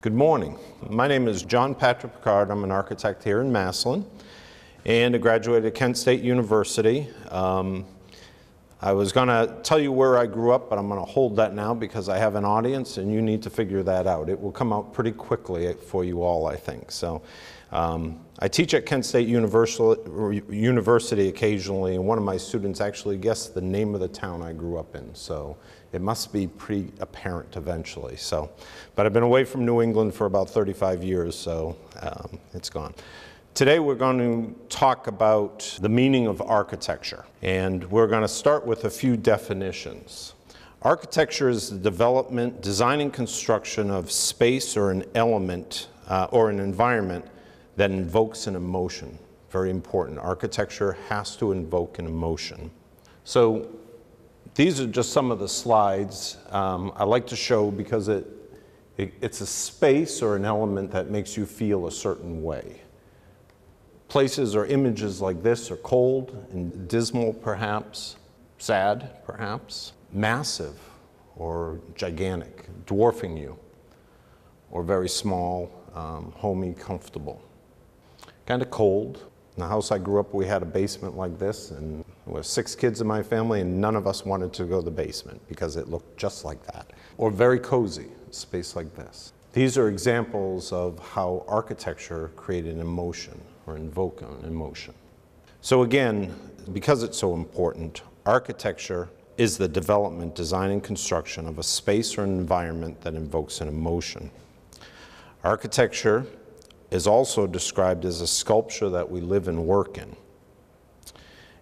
Good morning. My name is John Patrick Picard. I'm an architect here in Massillon and I graduated at Kent State University. Um, I was going to tell you where I grew up, but I'm going to hold that now because I have an audience and you need to figure that out. It will come out pretty quickly for you all, I think. So, um, I teach at Kent State University occasionally, and one of my students actually guessed the name of the town I grew up in. So it must be pretty apparent eventually. So, but I've been away from New England for about 35 years, so um, it's gone. Today we're going to talk about the meaning of architecture, and we're going to start with a few definitions. Architecture is the development, design and construction of space or an element uh, or an environment that invokes an emotion. Very important. Architecture has to invoke an emotion. So these are just some of the slides um, I like to show because it, it, it's a space or an element that makes you feel a certain way. Places or images like this are cold and dismal, perhaps, sad, perhaps, massive or gigantic, dwarfing you, or very small, um, homey, comfortable. Kind of cold. In the house I grew up, we had a basement like this, and there were six kids in my family, and none of us wanted to go to the basement because it looked just like that. Or very cozy, space like this. These are examples of how architecture created an emotion or invoke an emotion. So again, because it's so important, architecture is the development, design, and construction of a space or an environment that invokes an emotion. Architecture is also described as a sculpture that we live and work in.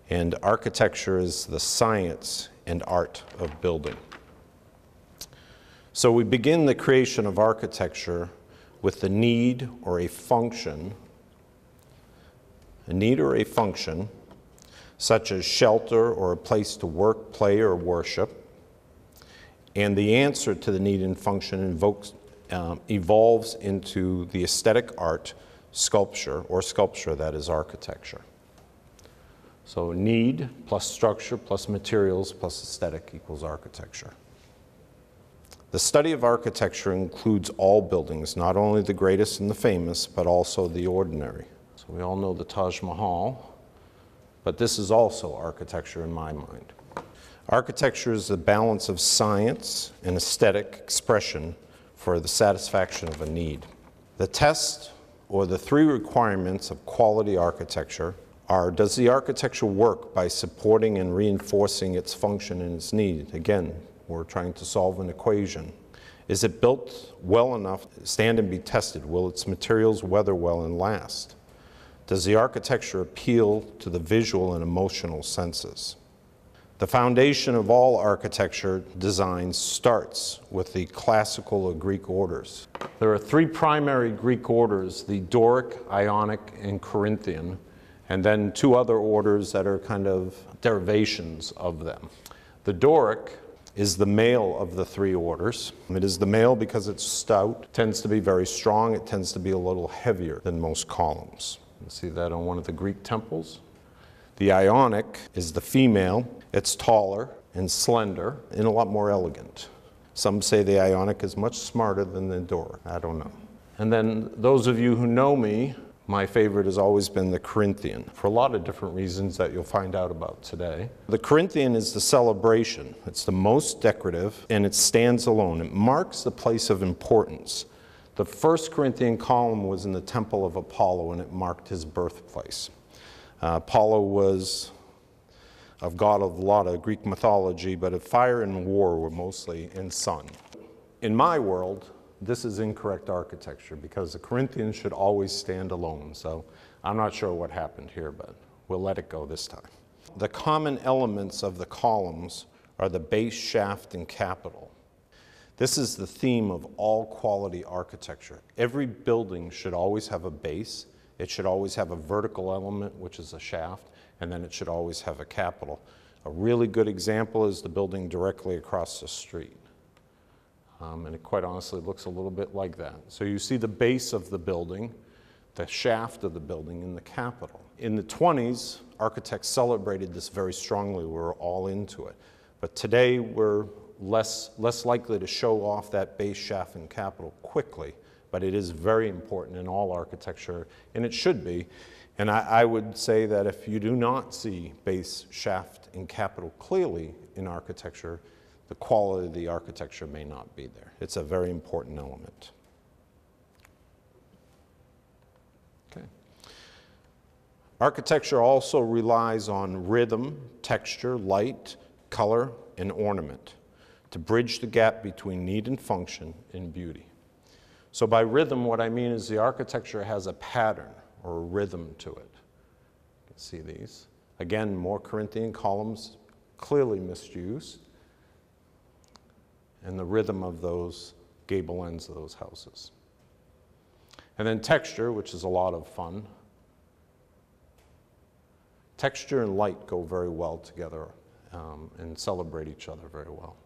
And architecture is the science and art of building. So we begin the creation of architecture with the need or a function a need or a function, such as shelter or a place to work, play, or worship, and the answer to the need and function invokes, um, evolves into the aesthetic art, sculpture, or sculpture that is architecture. So need plus structure plus materials plus aesthetic equals architecture. The study of architecture includes all buildings, not only the greatest and the famous, but also the ordinary. So we all know the Taj Mahal, but this is also architecture in my mind. Architecture is the balance of science and aesthetic expression for the satisfaction of a need. The test or the three requirements of quality architecture are does the architecture work by supporting and reinforcing its function and its need? Again, we're trying to solve an equation. Is it built well enough to stand and be tested? Will its materials weather well and last? Does the architecture appeal to the visual and emotional senses? The foundation of all architecture design starts with the classical or Greek orders. There are three primary Greek orders, the Doric, Ionic, and Corinthian, and then two other orders that are kind of derivations of them. The Doric is the male of the three orders. It is the male because it's stout, tends to be very strong, it tends to be a little heavier than most columns. You see that on one of the Greek temples. The Ionic is the female. It's taller and slender and a lot more elegant. Some say the Ionic is much smarter than the Doric. I don't know. And then those of you who know me, my favorite has always been the Corinthian for a lot of different reasons that you'll find out about today. The Corinthian is the celebration. It's the most decorative and it stands alone. It marks the place of importance. The first Corinthian column was in the temple of Apollo and it marked his birthplace. Uh, Apollo was a god of a lot of Greek mythology, but of fire and war were mostly in sun. In my world, this is incorrect architecture because the Corinthians should always stand alone. So I'm not sure what happened here, but we'll let it go this time. The common elements of the columns are the base, shaft, and capital. This is the theme of all quality architecture. Every building should always have a base, it should always have a vertical element, which is a shaft, and then it should always have a capital. A really good example is the building directly across the street. Um, and it quite honestly looks a little bit like that. So you see the base of the building, the shaft of the building, and the capital. In the 20s, architects celebrated this very strongly. We were all into it. But today, we're less, less likely to show off that base shaft and capital quickly but it is very important in all architecture, and it should be. And I, I would say that if you do not see base, shaft, and capital clearly in architecture, the quality of the architecture may not be there. It's a very important element. Okay. Architecture also relies on rhythm, texture, light, color, and ornament to bridge the gap between need and function and beauty. So by rhythm, what I mean is the architecture has a pattern or a rhythm to it. You can see these. Again, more Corinthian columns, clearly misused. And the rhythm of those gable ends of those houses. And then texture, which is a lot of fun. Texture and light go very well together um, and celebrate each other very well.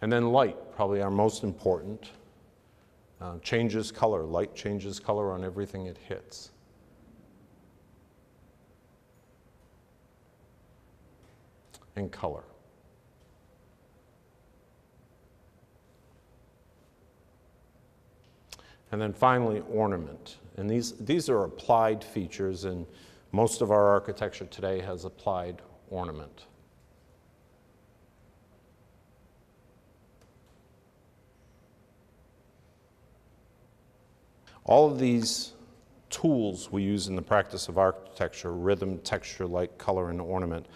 And then light, probably our most important, uh, changes color. Light changes color on everything it hits. And color. And then finally, ornament. And these, these are applied features, and most of our architecture today has applied ornament. All of these tools we use in the practice of architecture, rhythm, texture, light, color, and ornament,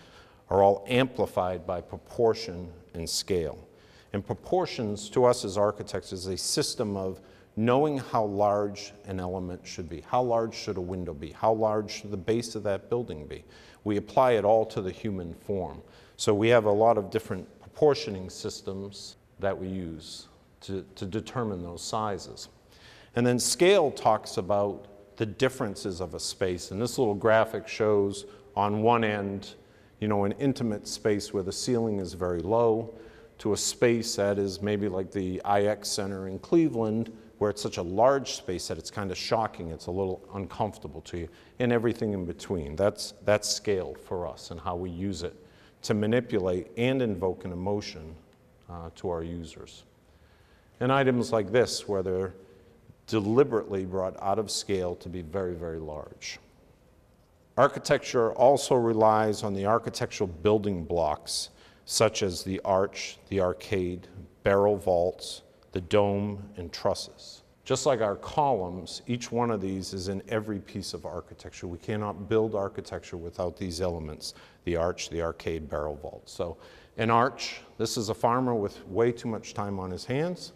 are all amplified by proportion and scale. And proportions to us as architects is a system of knowing how large an element should be. How large should a window be? How large should the base of that building be? We apply it all to the human form. So we have a lot of different proportioning systems that we use to, to determine those sizes. And then scale talks about the differences of a space. And this little graphic shows on one end, you know, an intimate space where the ceiling is very low to a space that is maybe like the IX Center in Cleveland where it's such a large space that it's kind of shocking, it's a little uncomfortable to you, and everything in between. That's, that's scale for us and how we use it to manipulate and invoke an emotion uh, to our users. And items like this, where they're deliberately brought out of scale to be very, very large. Architecture also relies on the architectural building blocks, such as the arch, the arcade, barrel vaults, the dome, and trusses. Just like our columns, each one of these is in every piece of architecture. We cannot build architecture without these elements the arch, the arcade, barrel vault. So, an arch, this is a farmer with way too much time on his hands.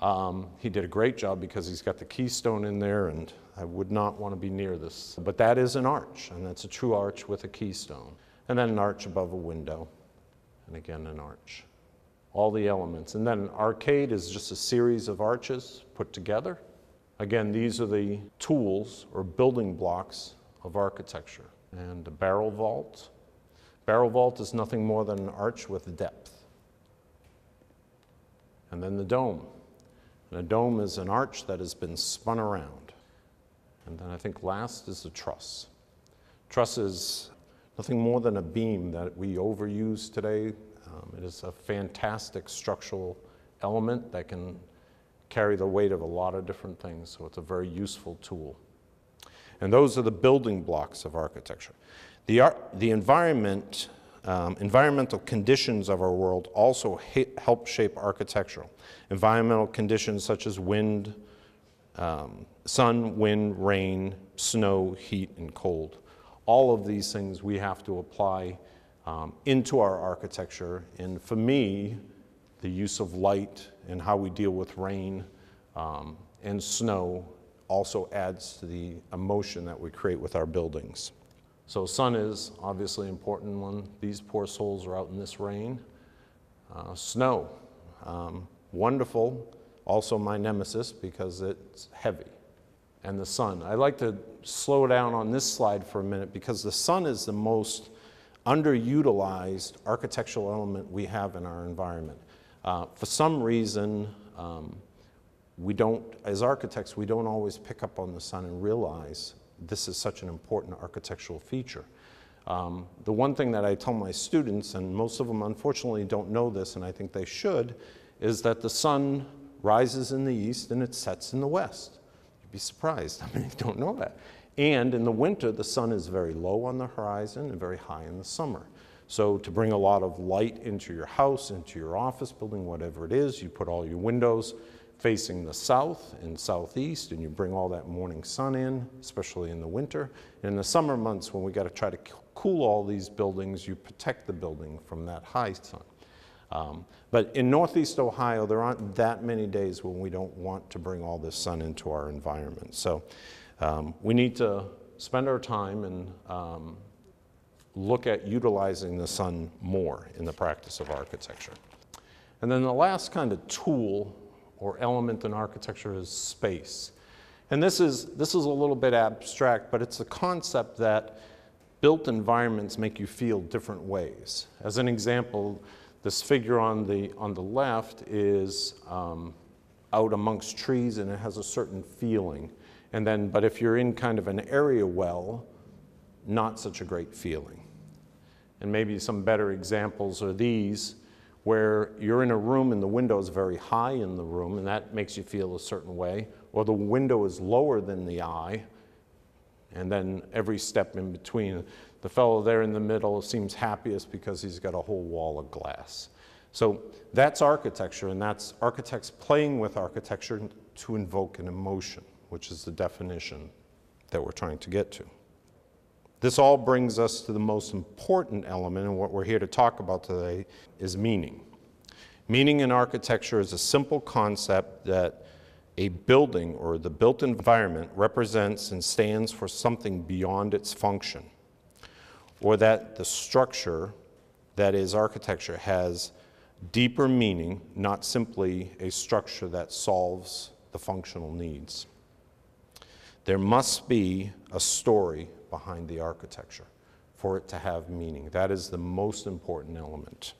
Um, he did a great job because he's got the keystone in there, and I would not want to be near this. But that is an arch, and that's a true arch with a keystone. And then an arch above a window, and again, an arch all the elements. And then an arcade is just a series of arches put together. Again, these are the tools or building blocks of architecture. And a barrel vault. Barrel vault is nothing more than an arch with depth. And then the dome. And a dome is an arch that has been spun around. And then I think last is the truss. Truss is nothing more than a beam that we overuse today um, it is a fantastic structural element that can carry the weight of a lot of different things, so it's a very useful tool. And those are the building blocks of architecture. The, ar the environment, um, environmental conditions of our world also help shape architecture. Environmental conditions such as wind, um, sun, wind, rain, snow, heat, and cold. All of these things we have to apply um, into our architecture. And for me, the use of light and how we deal with rain um, and snow also adds to the emotion that we create with our buildings. So sun is obviously an important one. These poor souls are out in this rain. Uh, snow, um, wonderful, also my nemesis because it's heavy. And the sun. I'd like to slow down on this slide for a minute because the sun is the most underutilized architectural element we have in our environment. Uh, for some reason, um, we don't, as architects, we don't always pick up on the sun and realize this is such an important architectural feature. Um, the one thing that I tell my students, and most of them unfortunately don't know this, and I think they should, is that the sun rises in the east and it sets in the west. Be surprised how many don't know that. And in the winter, the sun is very low on the horizon and very high in the summer. So to bring a lot of light into your house, into your office building, whatever it is, you put all your windows facing the south and southeast, and you bring all that morning sun in, especially in the winter. In the summer months, when we got to try to cool all these buildings, you protect the building from that high sun. Um, but in Northeast Ohio, there aren't that many days when we don't want to bring all this sun into our environment. So um, we need to spend our time and um, look at utilizing the sun more in the practice of architecture. And then the last kind of tool or element in architecture is space. And this is, this is a little bit abstract, but it's a concept that built environments make you feel different ways. As an example, this figure on the, on the left is um, out amongst trees and it has a certain feeling. And then, but if you're in kind of an area well, not such a great feeling. And maybe some better examples are these, where you're in a room and the window is very high in the room and that makes you feel a certain way, or the window is lower than the eye, and then every step in between. The fellow there in the middle seems happiest because he's got a whole wall of glass. So that's architecture, and that's architects playing with architecture to invoke an emotion, which is the definition that we're trying to get to. This all brings us to the most important element, and what we're here to talk about today is meaning. Meaning in architecture is a simple concept that a building or the built environment represents and stands for something beyond its function, or that the structure that is architecture has deeper meaning, not simply a structure that solves the functional needs. There must be a story behind the architecture for it to have meaning. That is the most important element.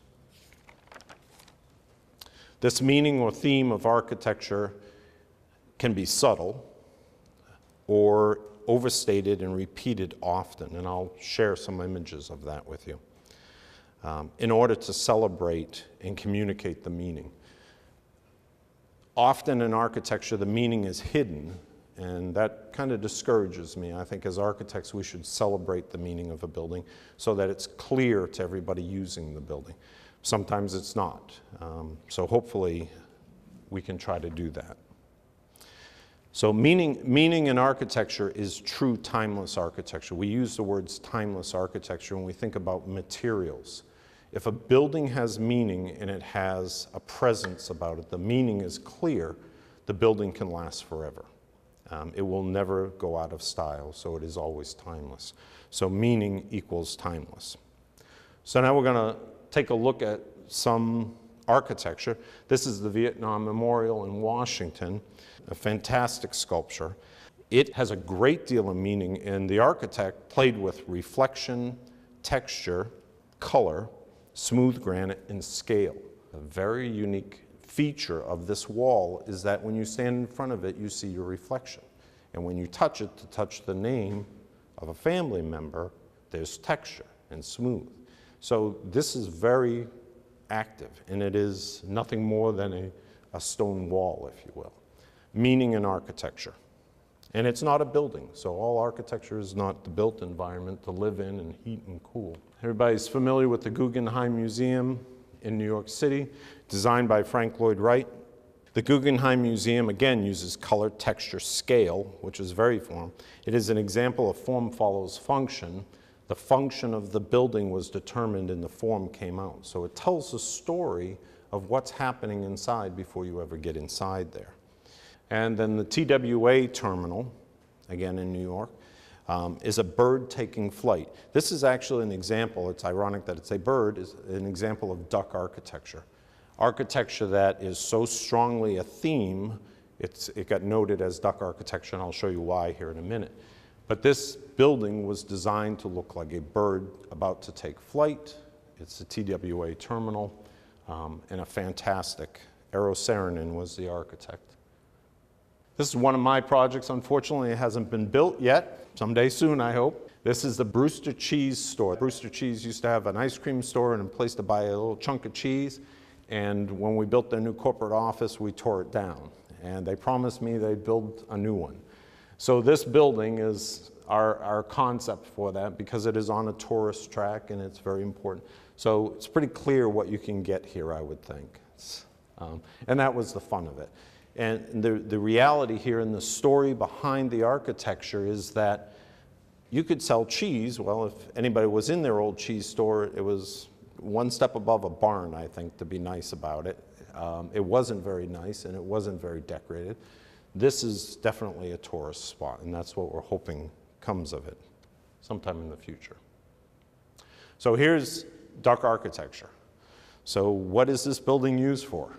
This meaning or theme of architecture can be subtle or overstated and repeated often, and I'll share some images of that with you um, in order to celebrate and communicate the meaning. Often in architecture, the meaning is hidden, and that kind of discourages me. I think as architects, we should celebrate the meaning of a building so that it's clear to everybody using the building. Sometimes it's not. Um, so hopefully, we can try to do that. So meaning, meaning in architecture is true timeless architecture. We use the words timeless architecture when we think about materials. If a building has meaning and it has a presence about it, the meaning is clear, the building can last forever. Um, it will never go out of style, so it is always timeless. So meaning equals timeless. So now we're going to take a look at some architecture. This is the Vietnam Memorial in Washington a fantastic sculpture. It has a great deal of meaning, and the architect played with reflection, texture, color, smooth granite, and scale. A very unique feature of this wall is that when you stand in front of it, you see your reflection. And when you touch it to touch the name of a family member, there's texture and smooth. So this is very active, and it is nothing more than a, a stone wall, if you will meaning in architecture. And it's not a building, so all architecture is not the built environment to live in and heat and cool. Everybody's familiar with the Guggenheim Museum in New York City, designed by Frank Lloyd Wright. The Guggenheim Museum, again, uses color, texture, scale, which is very form. It is an example of form follows function. The function of the building was determined and the form came out. So it tells a story of what's happening inside before you ever get inside there. And then the TWA terminal, again in New York, um, is a bird taking flight. This is actually an example, it's ironic that it's a bird, is an example of duck architecture. Architecture that is so strongly a theme, it got noted as duck architecture, and I'll show you why here in a minute. But this building was designed to look like a bird about to take flight. It's a TWA terminal, um, and a fantastic, Eero Saarinen was the architect. This is one of my projects. Unfortunately, it hasn't been built yet. Someday soon, I hope. This is the Brewster Cheese store. Brewster Cheese used to have an ice cream store and a place to buy a little chunk of cheese. And when we built their new corporate office, we tore it down. And they promised me they'd build a new one. So this building is our, our concept for that because it is on a tourist track and it's very important. So it's pretty clear what you can get here, I would think. Um, and that was the fun of it. And the, the reality here and the story behind the architecture is that you could sell cheese. Well, if anybody was in their old cheese store, it was one step above a barn, I think, to be nice about it. Um, it wasn't very nice and it wasn't very decorated. This is definitely a tourist spot, and that's what we're hoping comes of it sometime in the future. So here's duck architecture. So what is this building used for?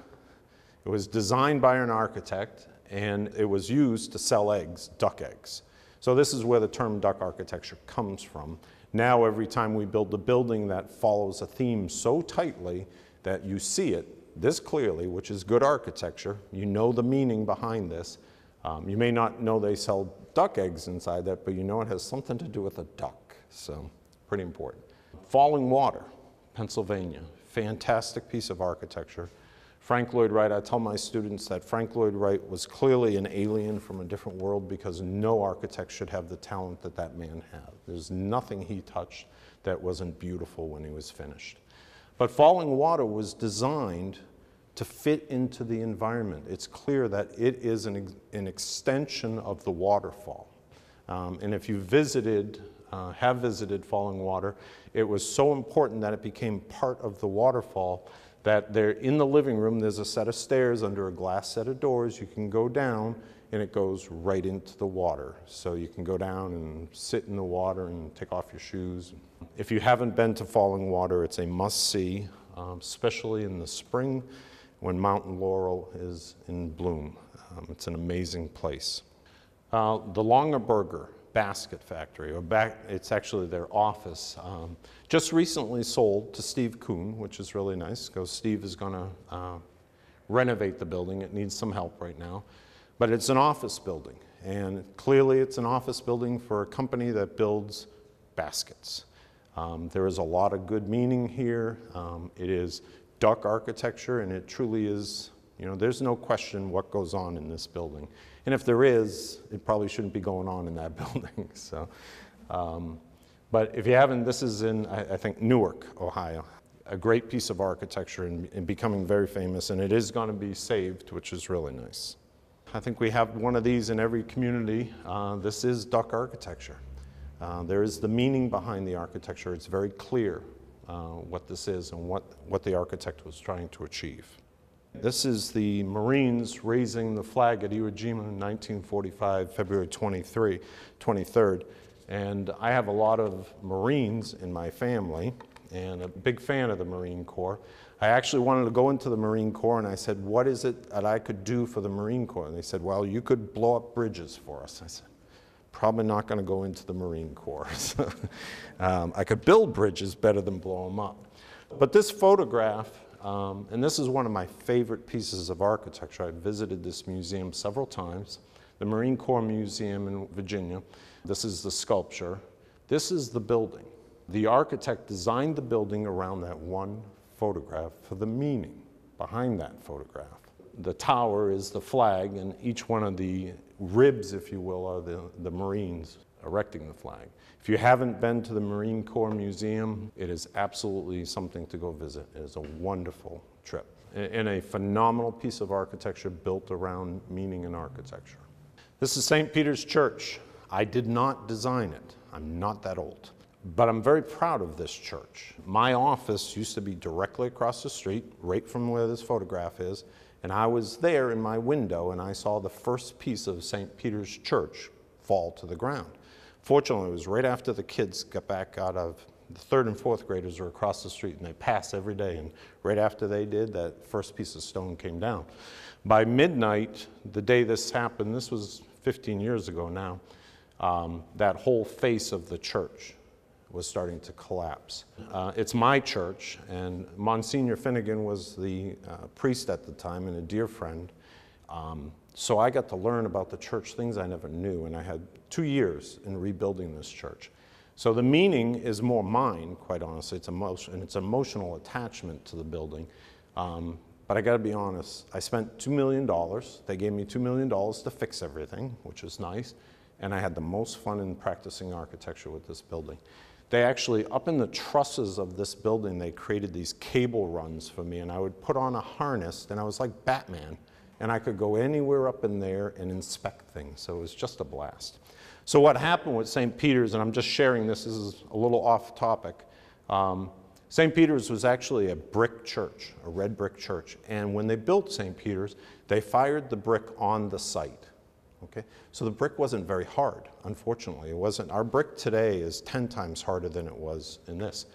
It was designed by an architect and it was used to sell eggs, duck eggs. So this is where the term duck architecture comes from. Now every time we build a building that follows a theme so tightly that you see it this clearly, which is good architecture, you know the meaning behind this. Um, you may not know they sell duck eggs inside that, but you know it has something to do with a duck. So pretty important. Falling Water, Pennsylvania, fantastic piece of architecture. Frank Lloyd Wright, I tell my students that Frank Lloyd Wright was clearly an alien from a different world because no architect should have the talent that that man had. There's nothing he touched that wasn't beautiful when he was finished. But Falling Water was designed to fit into the environment. It's clear that it is an, an extension of the waterfall. Um, and if you visited, uh, have visited Falling Water, it was so important that it became part of the waterfall that there in the living room there's a set of stairs under a glass set of doors you can go down and it goes right into the water so you can go down and sit in the water and take off your shoes if you haven't been to falling water it's a must see um, especially in the spring when mountain laurel is in bloom um, it's an amazing place uh, the longaberger basket factory, or back, it's actually their office. Um, just recently sold to Steve Coon, which is really nice because Steve is going to uh, renovate the building. It needs some help right now. But it's an office building, and clearly it's an office building for a company that builds baskets. Um, there is a lot of good meaning here. Um, it is duck architecture, and it truly is, you know, there's no question what goes on in this building. And if there is, it probably shouldn't be going on in that building. so, um, but if you haven't, this is in, I, I, think, Newark, Ohio. A great piece of architecture and, and becoming very famous, and it is going to be saved, which is really nice. I think we have one of these in every community. Uh, this is duck architecture. Uh, there is the meaning behind the architecture. It's very clear Uh, what this is and what, what the architect was trying to achieve. This is the Marines raising the flag at Iwo Jima in 1945, February 23, 23rd. And I have a lot of Marines in my family and a big fan of the Marine Corps. I actually wanted to go into the Marine Corps and I said, what is it that I could do for the Marine Corps? And they said, well, you could blow up bridges for us. I said, probably not going to go into the Marine Corps. um, I could build bridges better than blow them up. But this photograph um, and this is one of my favorite pieces of architecture. I've visited this museum several times, the Marine Corps Museum in Virginia. This is the sculpture. This is the building. The architect designed the building around that one photograph for the meaning behind that photograph. The tower is the flag, and each one of the ribs, if you will, are the, the Marines erecting the flag. If you haven't been to the Marine Corps Museum, it is absolutely something to go visit. It is a wonderful trip and a phenomenal piece of architecture built around meaning and architecture. This is St. Peter's Church. I did not design it. I'm not that old. But I'm very proud of this church. My office used to be directly across the street, right from where this photograph is, and I was there in my window and I saw the first piece of St. Peter's Church fall to the ground. Fortunately, it was right after the kids got back out of the third and fourth graders were across the street and they pass every day. And right after they did, that first piece of stone came down. By midnight, the day this happened, this was 15 years ago now, um, that whole face of the church was starting to collapse. Uh, it's my church, and Monsignor Finnegan was the uh, priest at the time and a dear friend. Um, so I got to learn about the church things I never knew, and I had two years in rebuilding this church. So the meaning is more mine, quite honestly. It's emotion, and it's emotional attachment to the building. Um, but I got to be honest. I spent two million dollars. They gave me two million dollars to fix everything, which was nice. And I had the most fun in practicing architecture with this building. They actually, up in the trusses of this building, they created these cable runs for me, and I would put on a harness, and I was like Batman, and I could go anywhere up in there and inspect things. So it was just a blast. So what happened with St. Peter's, and I'm just sharing this, this is a little off topic. Um, St. Peter's was actually a brick church, a red brick church. And when they built St. Peter's, they fired the brick on the site. Okay? So the brick wasn't very hard, unfortunately. It wasn't. Our brick today is 10 times harder than it was in this.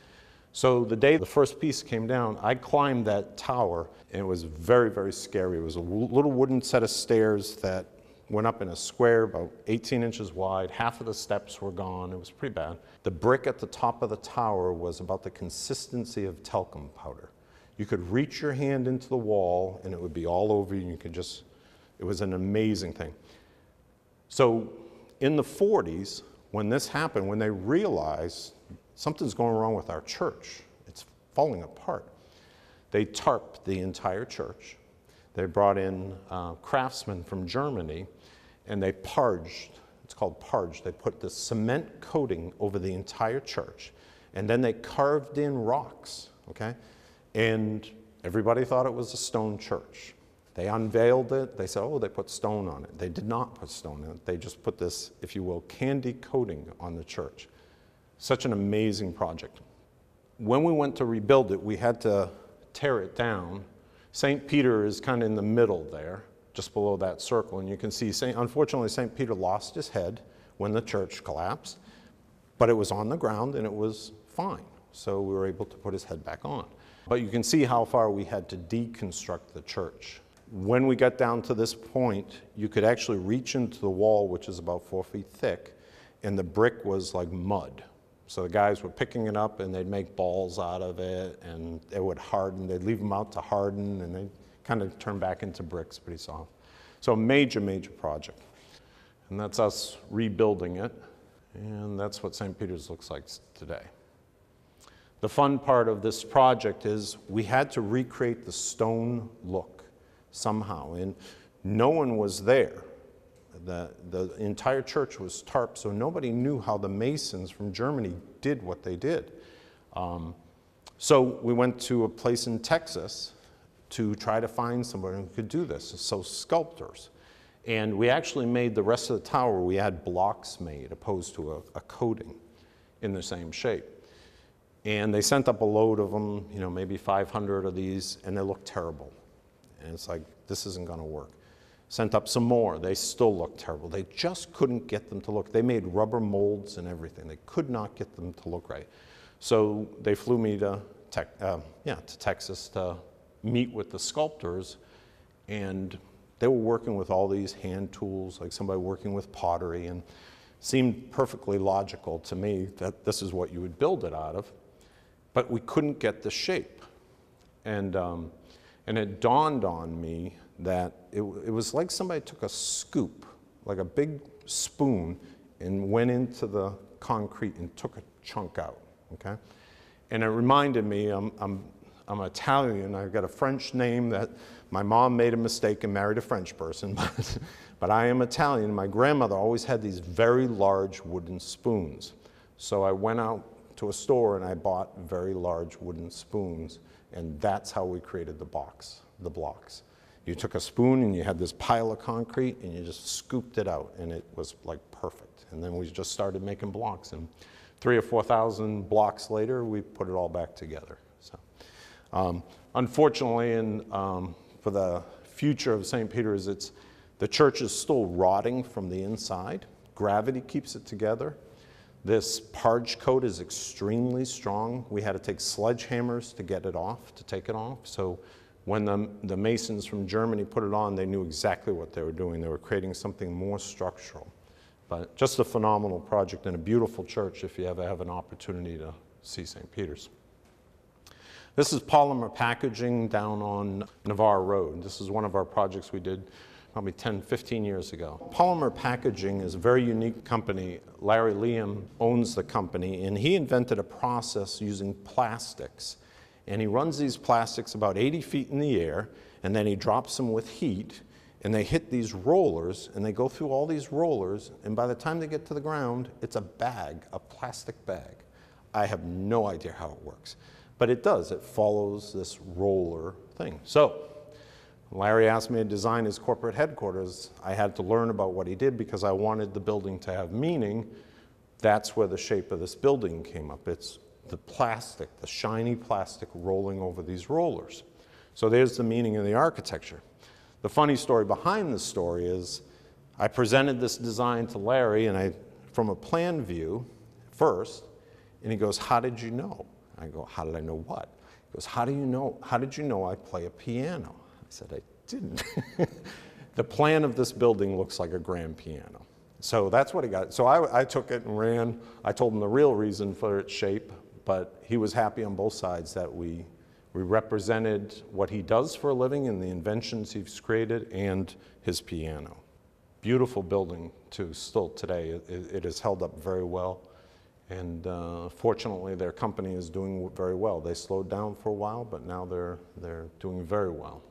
So the day the first piece came down, I climbed that tower, and it was very, very scary. It was a little wooden set of stairs that went up in a square about 18 inches wide. Half of the steps were gone. It was pretty bad. The brick at the top of the tower was about the consistency of talcum powder. You could reach your hand into the wall and it would be all over you. You could just, it was an amazing thing. So in the 40s, when this happened, when they realized something's going wrong with our church, it's falling apart, they tarped the entire church. They brought in uh, craftsmen from Germany and they parged, it's called parged, they put the cement coating over the entire church, and then they carved in rocks, okay? And everybody thought it was a stone church. They unveiled it, they said, oh, they put stone on it. They did not put stone in it, they just put this, if you will, candy coating on the church. Such an amazing project. When we went to rebuild it, we had to tear it down. St. Peter is kind of in the middle there just below that circle. And you can see, Saint, unfortunately, St. Peter lost his head when the church collapsed, but it was on the ground and it was fine. So we were able to put his head back on. But you can see how far we had to deconstruct the church. When we got down to this point, you could actually reach into the wall, which is about four feet thick, and the brick was like mud. So the guys were picking it up and they'd make balls out of it and it would harden. They'd leave them out to harden and they'd kind of turn back into bricks pretty soft. So a major, major project. And that's us rebuilding it. And that's what St. Peter's looks like today. The fun part of this project is we had to recreate the stone look somehow. And no one was there. The, the entire church was tarp, so nobody knew how the Masons from Germany did what they did. Um, so we went to a place in Texas to try to find someone who could do this, so sculptors. And we actually made the rest of the tower, we had blocks made opposed to a, a coating in the same shape. And they sent up a load of them, you know, maybe 500 of these, and they looked terrible. And it's like, this isn't going to work. Sent up some more, they still looked terrible. They just couldn't get them to look. They made rubber molds and everything. They could not get them to look right. So they flew me to, uh, yeah, to Texas to meet with the sculptors, and they were working with all these hand tools, like somebody working with pottery, and seemed perfectly logical to me that this is what you would build it out of. But we couldn't get the shape. And, um, and it dawned on me that it, it was like somebody took a scoop, like a big spoon, and went into the concrete and took a chunk out, okay? And it reminded me, I'm, I'm I'm Italian. I've got a French name that my mom made a mistake and married a French person, but, but I am Italian. My grandmother always had these very large wooden spoons. So I went out to a store and I bought very large wooden spoons, and that's how we created the box, the blocks. You took a spoon and you had this pile of concrete and you just scooped it out, and it was like perfect. And then we just started making blocks, and three or 4,000 blocks later, we put it all back together. Um, unfortunately, and um, for the future of St. Peter's, it's, the church is still rotting from the inside. Gravity keeps it together. This parge coat is extremely strong. We had to take sledgehammers to get it off, to take it off. So when the, the masons from Germany put it on, they knew exactly what they were doing. They were creating something more structural. But just a phenomenal project and a beautiful church if you ever have an opportunity to see St. Peter's. This is polymer packaging down on Navarre Road. This is one of our projects we did probably 10, 15 years ago. Polymer Packaging is a very unique company. Larry Liam owns the company, and he invented a process using plastics. And he runs these plastics about 80 feet in the air, and then he drops them with heat, and they hit these rollers, and they go through all these rollers, and by the time they get to the ground, it's a bag, a plastic bag. I have no idea how it works, but it does. It follows this roller thing. So Larry asked me to design his corporate headquarters. I had to learn about what he did because I wanted the building to have meaning. That's where the shape of this building came up. It's the plastic, the shiny plastic rolling over these rollers. So there's the meaning of the architecture. The funny story behind the story is I presented this design to Larry and I, from a plan view first, and he goes, How did you know? I go, How did I know what? He goes, How do you know? How did you know I play a piano? Said, I didn't. the plan of this building looks like a grand piano. So that's what he got. So I, I, took it and ran. I told him the real reason for its shape, but he was happy on both sides that we, we represented what he does for a living and the inventions he's created and his piano. Beautiful building, too, still today. It, it has held up very well. And uh, fortunately, their company is doing very well. They slowed down for a while, but now they're, they're doing very well.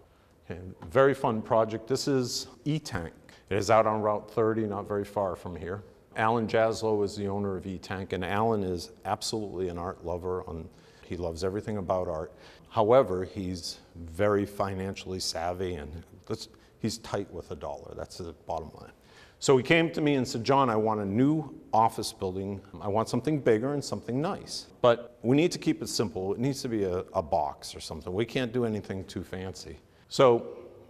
Okay. Very fun project. This is E-Tank. It is out on Route 30, not very far from here. Alan Jaslow is the owner of E-Tank, and Alan is absolutely an art lover. On, he loves everything about art. However, he's very financially savvy, and he's tight with a dollar. That's the bottom line. So he came to me and said, John, I want a new office building. I want something bigger and something nice. But we need to keep it simple. It needs to be a, a box or something. We can't do anything too fancy. So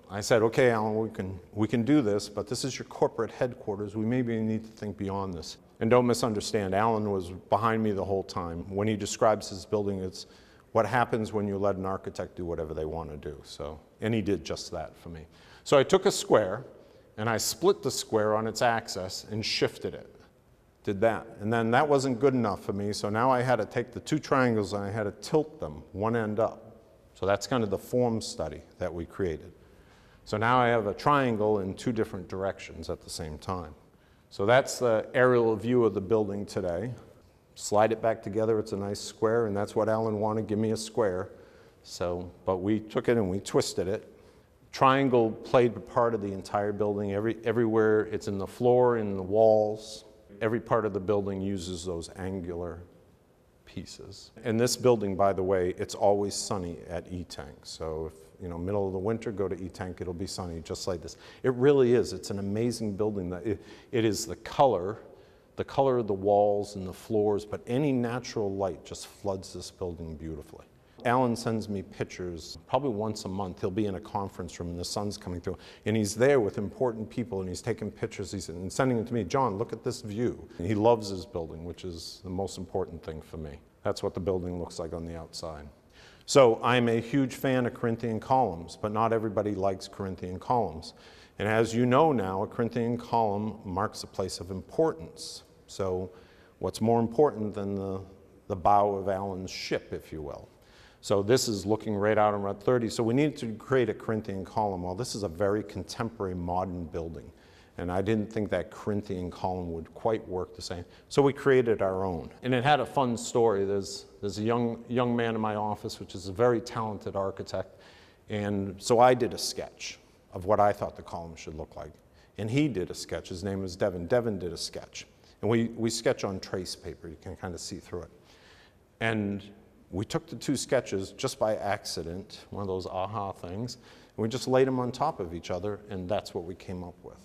I said, okay, Alan, we can, we can do this, but this is your corporate headquarters. We maybe need to think beyond this. And don't misunderstand, Alan was behind me the whole time. When he describes his building, it's what happens when you let an architect do whatever they want to do. So, and he did just that for me. So I took a square and I split the square on its axis and shifted it. Did that. And then that wasn't good enough for me, so now I had to take the two triangles and I had to tilt them one end up. So that's kind of the form study that we created. So now I have a triangle in two different directions at the same time. So that's the aerial view of the building today. Slide it back together, it's a nice square, and that's what Alan wanted, give me a square. So, but we took it and we twisted it, Triangle played a part of the entire building. Every, everywhere it's in the floor, in the walls, every part of the building uses those angular pieces. And this building, by the way, it's always sunny at E-Tank. So if, you know, middle of the winter, go to E-Tank, it'll be sunny just like this. It really is. It's an amazing building. That it, it is the color, the color of the walls and the floors, but any natural light just floods this building beautifully. Alan sends me pictures probably once a month. He'll be in a conference room and the sun's coming through. And he's there with important people and he's taking pictures he's, and sending them to me. John, look at this view. And he loves his building, which is the most important thing for me. That's what the building looks like on the outside. So I'm a huge fan of Corinthian columns, but not everybody likes Corinthian columns. And as you know now, a Corinthian column marks a place of importance. So what's more important than the, the bow of Alan's ship, if you will? So this is looking right out on Route 30. So we needed to create a Corinthian column. Well, this is a very contemporary modern building. And I didn't think that Corinthian column would quite work the same. So we created our own. And it had a fun story. There's, there's a young, young man in my office, which is a very talented architect. And so I did a sketch of what I thought the column should look like. And he did a sketch. His name was Devin. Devin did a sketch. And we, we sketch on trace paper. You can kind of see through it. And we took the two sketches just by accident, one of those aha things, and we just laid them on top of each other, and that's what we came up with.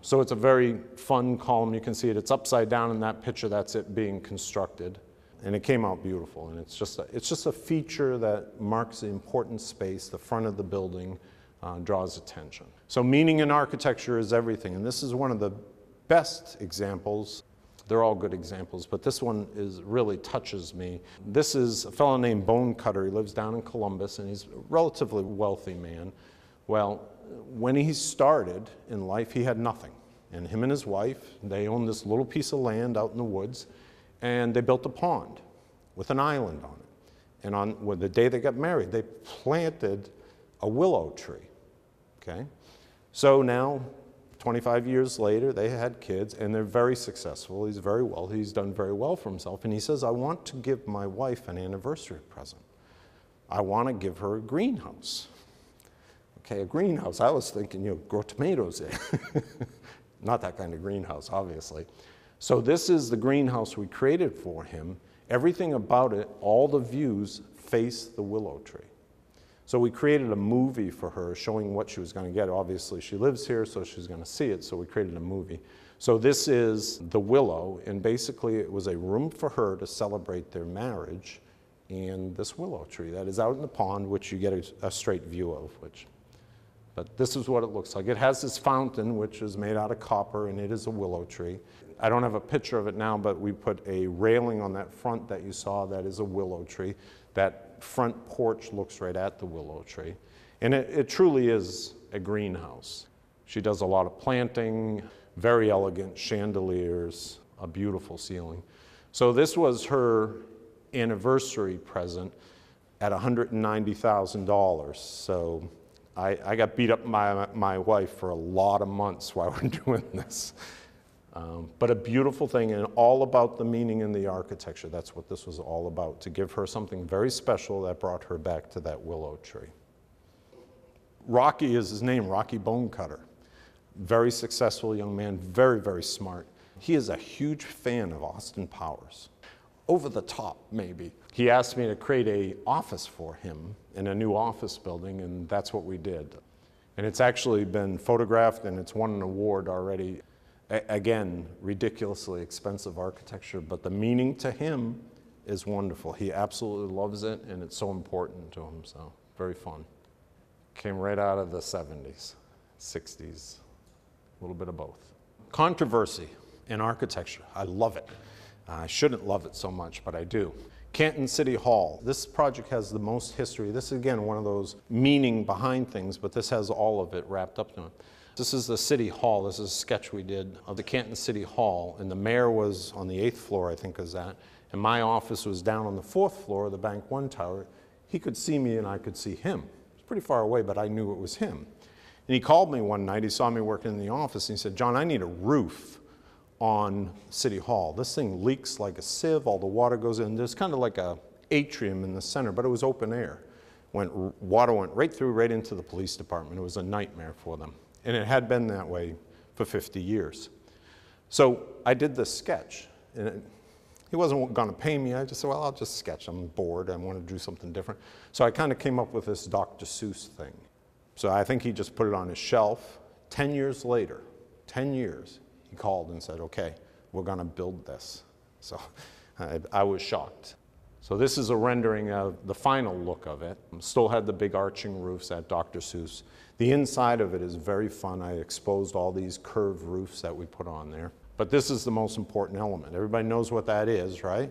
So it's a very fun column. You can see it. It's upside down in that picture. That's it being constructed. And it came out beautiful. And it's just a, it's just a feature that marks the important space. The front of the building uh, draws attention. So meaning in architecture is everything. And this is one of the best examples they're all good examples, but this one is really touches me. This is a fellow named Bone Cutter. He lives down in Columbus, and he's a relatively wealthy man. Well, when he started in life, he had nothing. And him and his wife, they owned this little piece of land out in the woods, and they built a pond with an island on it. And on well, the day they got married, they planted a willow tree. Okay? So now, 25 years later, they had kids and they're very successful. He's very well. He's done very well for himself. And he says, I want to give my wife an anniversary present. I want to give her a greenhouse. Okay, a greenhouse. I was thinking, you know, grow tomatoes in. Not that kind of greenhouse, obviously. So this is the greenhouse we created for him. Everything about it, all the views face the willow tree. So we created a movie for her showing what she was going to get. Obviously, she lives here, so she's going to see it, so we created a movie. So this is the willow, and basically it was a room for her to celebrate their marriage and this willow tree that is out in the pond, which you get a, a straight view of, which but this is what it looks like. It has this fountain, which is made out of copper, and it is a willow tree. I don't have a picture of it now, but we put a railing on that front that you saw that is a willow tree. That front porch looks right at the willow tree. And it, it truly is a greenhouse. She does a lot of planting, very elegant chandeliers, a beautiful ceiling. So this was her anniversary present at $190,000. So I, I, got beat up by my wife for a lot of months while we're doing this. Um, but a beautiful thing and all about the meaning in the architecture. That's what this was all about, to give her something very special that brought her back to that willow tree. Rocky is his name, Rocky Bonecutter. Very successful young man, very, very smart. He is a huge fan of Austin Powers. Over the top, maybe. He asked me to create a office for him in a new office building, and that's what we did. And it's actually been photographed and it's won an award already again, ridiculously expensive architecture, but the meaning to him is wonderful. He absolutely loves it, and it's so important to him, so very fun. Came right out of the 70s, 60s, a little bit of both. Controversy in architecture, I love it. I shouldn't love it so much, but I do. Canton City Hall. This project has the most history. This is, again, one of those meaning behind things, but this has all of it wrapped up to it. This is the City Hall. This is a sketch we did of the Canton City Hall, and the mayor was on the eighth floor, I think, is that, and my office was down on the fourth floor of the Bank One Tower. He could see me, and I could see him. It was pretty far away, but I knew it was him. And he called me one night. He saw me working in the office, and he said, "John, I need a roof." on City Hall. This thing leaks like a sieve, all the water goes in. There's kind of like a atrium in the center, but it was open air. Went, water went right through, right into the police department. It was a nightmare for them. And it had been that way for 50 years. So I did this sketch. And it, he wasn't going to pay me. I just said, well, I'll just sketch. I'm bored. I want to do something different. So I kind of came up with this Dr. Seuss thing. So I think he just put it on his shelf. 10 years later, 10 years, he called and said, okay, we're going to build this. So I, I was shocked. So this is a rendering of the final look of it. Still had the big arching roofs at Dr. Seuss. The inside of it is very fun. I exposed all these curved roofs that we put on there. But this is the most important element. Everybody knows what that is, right?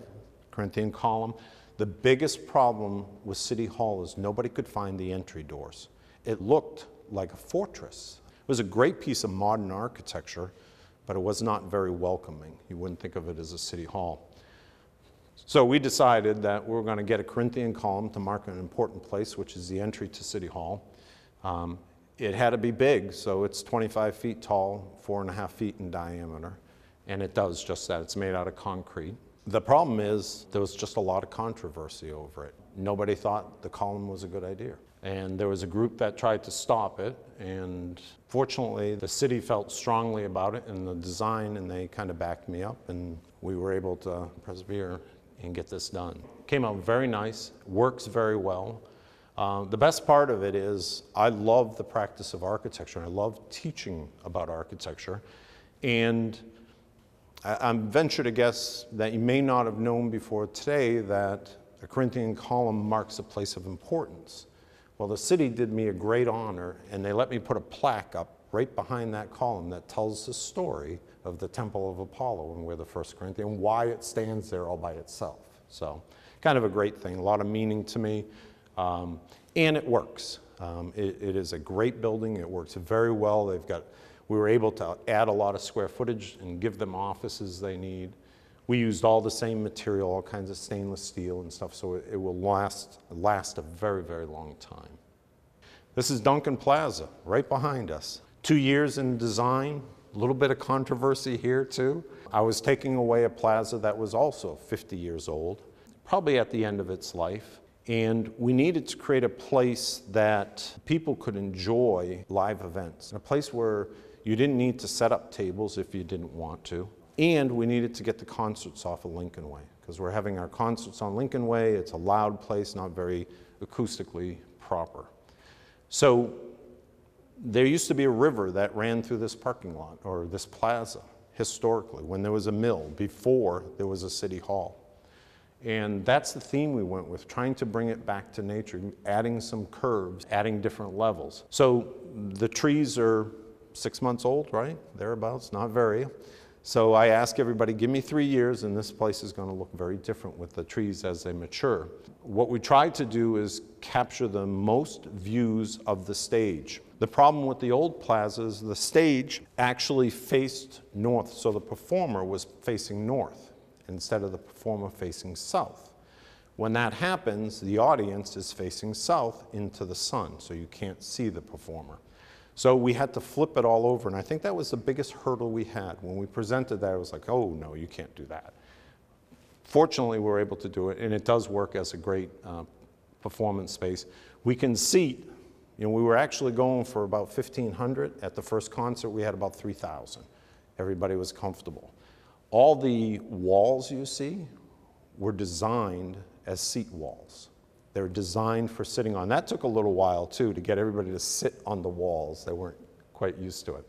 Corinthian column. The biggest problem with City Hall is nobody could find the entry doors. It looked like a fortress. It was a great piece of modern architecture, but it was not very welcoming. You wouldn't think of it as a city hall. So we decided that we were going to get a Corinthian column to mark an important place, which is the entry to City Hall. Um, it had to be big, so it's 25 feet tall, four and a half feet in diameter, and it does just that. It's made out of concrete. The problem is there was just a lot of controversy over it. Nobody thought the column was a good idea. And there was a group that tried to stop it, and fortunately, the city felt strongly about it and the design, and they kind of backed me up, and we were able to persevere and get this done. Came out very nice, works very well. Uh, the best part of it is I love the practice of architecture. I love teaching about architecture. And I, I'm venture to guess that you may not have known before today that a Corinthian column marks a place of importance. Well, the city did me a great honor, and they let me put a plaque up right behind that column that tells the story of the Temple of Apollo and where the First Corinthian, why it stands there all by itself. So, kind of a great thing, a lot of meaning to me. Um, and it works. Um, it, it is a great building. It works very well. They've got, we were able to add a lot of square footage and give them offices they need. We used all the same material, all kinds of stainless steel and stuff, so it, it will last, last a very, very long time. This is Duncan Plaza, right behind us. Two years in design, a little bit of controversy here too. I was taking away a plaza that was also 50 years old, probably at the end of its life. And we needed to create a place that people could enjoy live events, a place where you didn't need to set up tables if you didn't want to. And we needed to get the concerts off of Lincoln Way because we're having our concerts on Lincoln Way. It's a loud place, not very acoustically proper. So there used to be a river that ran through this parking lot or this plaza historically when there was a mill before there was a city hall. And that's the theme we went with, trying to bring it back to nature, adding some curves, adding different levels. So the trees are six months old, right? Thereabouts, not very. So I ask everybody, give me three years, and this place is going to look very different with the trees as they mature. What we try to do is capture the most views of the stage. The problem with the old plazas, the stage actually faced north, so the performer was facing north instead of the performer facing south. When that happens, the audience is facing south into the sun, so you can't see the performer. So we had to flip it all over, and I think that was the biggest hurdle we had. When we presented that, it was like, oh, no, you can't do that. Fortunately, we were able to do it, and it does work as a great uh, performance space. We can seat, you know, we were actually going for about 1,500. At the first concert, we had about 3,000. Everybody was comfortable. All the walls you see were designed as seat walls. They were designed for sitting on. That took a little while too to get everybody to sit on the walls. They weren't quite used to it.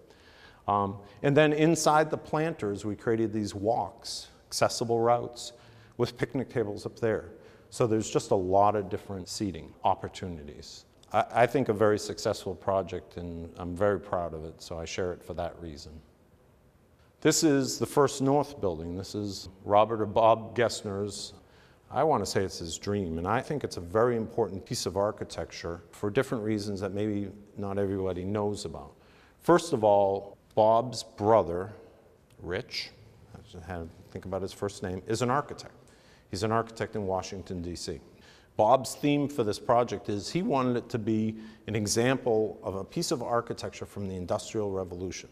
Um, and then inside the planters, we created these walks, accessible routes with picnic tables up there. So there's just a lot of different seating opportunities. I, think a very successful project, and I'm very proud of it, so I share it for that reason. This is the First North building. This is Robert or Bob Gessner's I want to say it's his dream, and I think it's a very important piece of architecture for different reasons that maybe not everybody knows about. First of all, Bob's brother, Rich, I had to think about his first name, is an architect. He's an architect in Washington, D.C. Bob's theme for this project is he wanted it to be an example of a piece of architecture from the Industrial Revolution.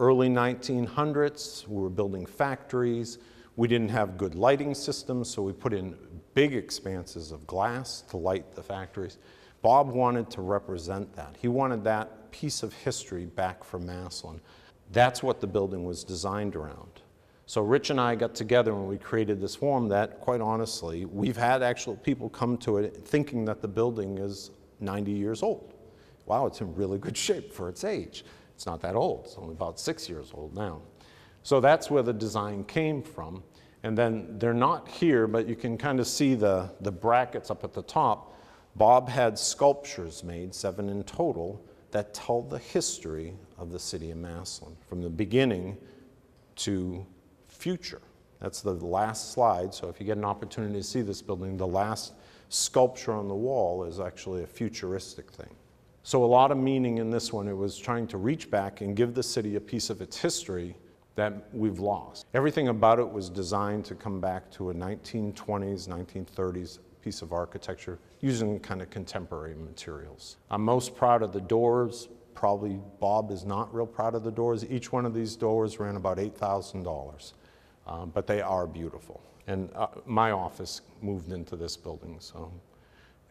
Early 1900s, we were building factories, we didn't have good lighting systems, so we put in big expanses of glass to light the factories. Bob wanted to represent that. He wanted that piece of history back for Massillon. That's what the building was designed around. So Rich and I got together and we created this form that, quite honestly, we've had actual people come to it thinking that the building is 90 years old. Wow, it's in really good shape for its age. It's not that old, it's only about six years old now. So that's where the design came from. And then they're not here, but you can kind of see the, the brackets up at the top. Bob had sculptures made, seven in total, that tell the history of the city of Massillon from the beginning to future. That's the last slide, so if you get an opportunity to see this building, the last sculpture on the wall is actually a futuristic thing. So a lot of meaning in this one. It was trying to reach back and give the city a piece of its history that we've lost. Everything about it was designed to come back to a 1920s, 1930s piece of architecture using kind of contemporary materials. I'm most proud of the doors. Probably Bob is not real proud of the doors. Each one of these doors ran about $8,000, um, but they are beautiful. And uh, my office moved into this building, so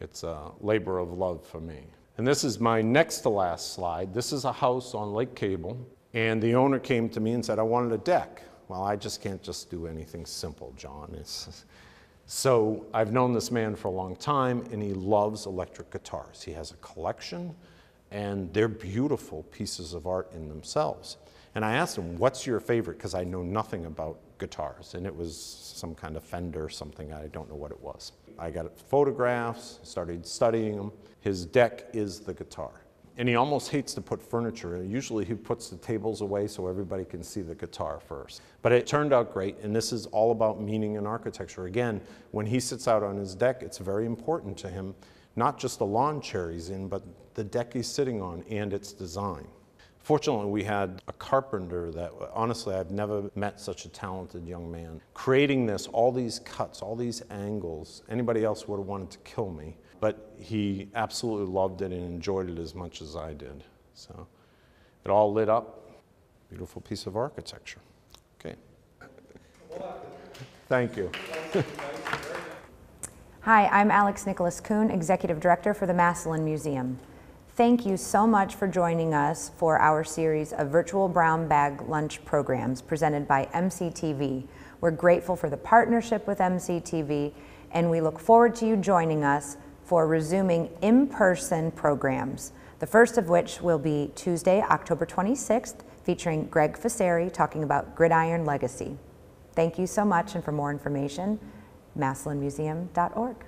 it's a labor of love for me. And this is my next to last slide. This is a house on Lake Cable. And the owner came to me and said, I wanted a deck. Well, I just can't just do anything simple, John. It's, so I've known this man for a long time, and he loves electric guitars. He has a collection, and they're beautiful pieces of art in themselves. And I asked him, What's your favorite? Because I know nothing about guitars. And it was some kind of Fender, something, I don't know what it was. I got photographs, started studying them. His deck is the guitar and he almost hates to put furniture. In. Usually he puts the tables away so everybody can see the guitar first. But it turned out great, and this is all about meaning and architecture. Again, when he sits out on his deck, it's very important to him, not just the lawn chair he's in, but the deck he's sitting on and its design. Fortunately, we had a carpenter that, honestly, I've never met such a talented young man. Creating this, all these cuts, all these angles, anybody else would have wanted to kill me but he absolutely loved it and enjoyed it as much as I did. So It all lit up. Beautiful piece of architecture. Okay. Thank you. Hi, I'm Alex Nicholis Coon, Executive Director for the Massillon Museum. Thank you so much for joining us for our series of virtual brown bag lunch programs presented by MCTV. We're grateful for the partnership with MCTV and we look forward to you joining us for resuming in-person programs. The first of which will be Tuesday, October 26th, featuring Greg Faseri talking about Gridiron Legacy. Thank you so much and for more information, massillonmuseum.org.